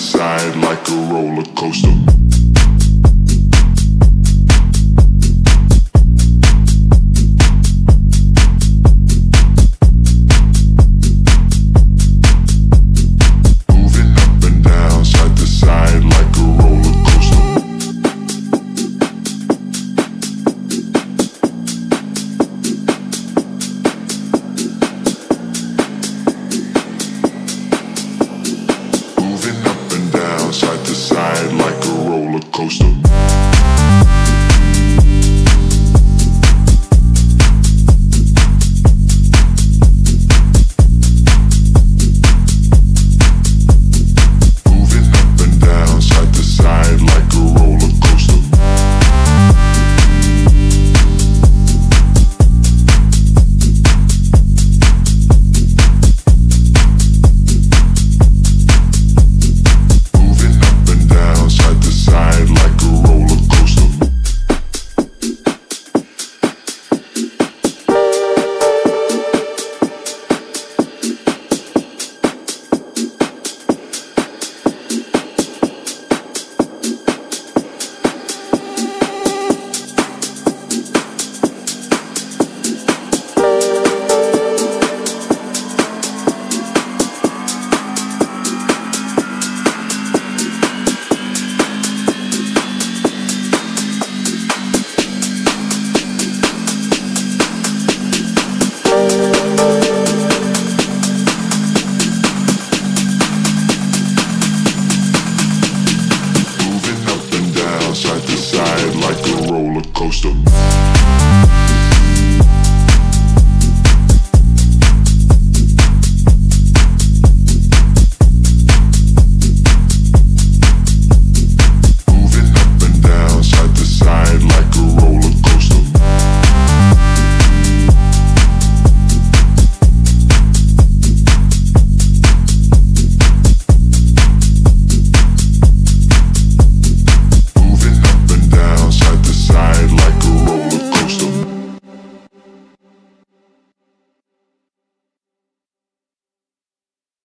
side like a roller coaster. Coaster. coaster.